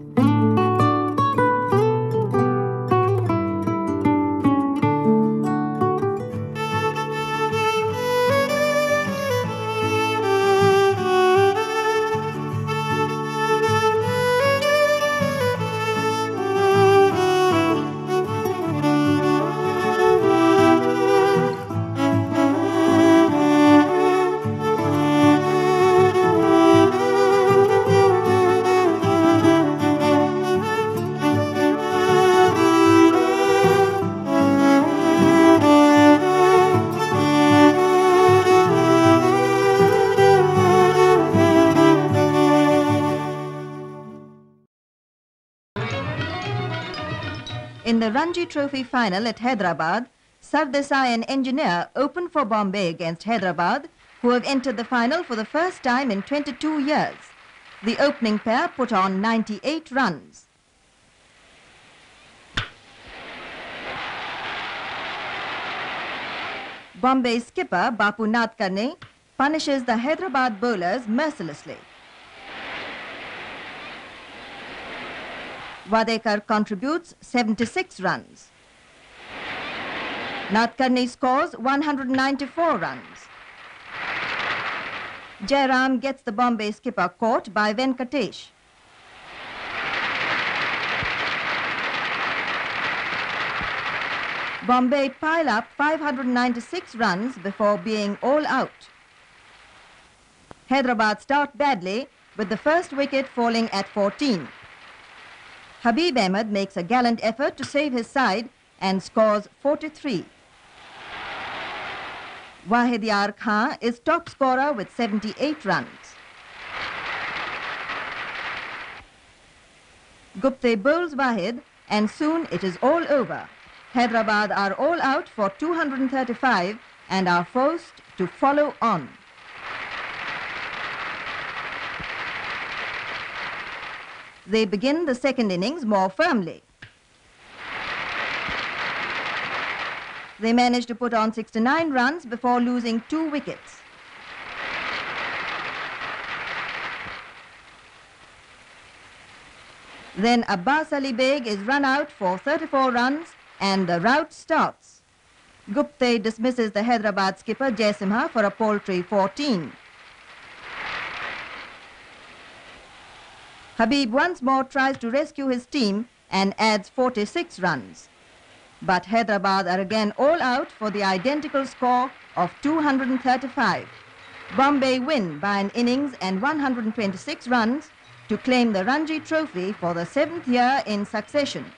Mm-hmm. In the Ranji Trophy final at Hyderabad, Sardesai and Engineer opened for Bombay against Hyderabad, who have entered the final for the first time in 22 years. The opening pair put on 98 runs. Bombay skipper Bapu Nadkarni punishes the Hyderabad bowlers mercilessly. Wadekar contributes 76 runs. Nadkarni scores 194 runs. Jairam gets the Bombay skipper caught by Venkatesh. Bombay pile up 596 runs before being all out. Hyderabad start badly with the first wicket falling at 14. Habib Ahmed makes a gallant effort to save his side and scores 43. Wahid Yar Khan is top scorer with 78 runs. Gupte bowls Wahid and soon it is all over. Hyderabad are all out for 235 and are forced to follow on. They begin the second innings more firmly. They managed to put on 69 runs before losing two wickets. Then Abbas Ali Baig is run out for 34 runs and the rout starts. Gupte dismisses the Hyderabad skipper Jaisimha for a paltry 14. Habib once more tries to rescue his team and adds 46 runs. But Hyderabad are again all out for the identical score of 235. Bombay win by an innings and 126 runs to claim the Ranji Trophy for the seventh year in succession.